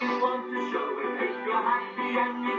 you want to show it. make you're happy and you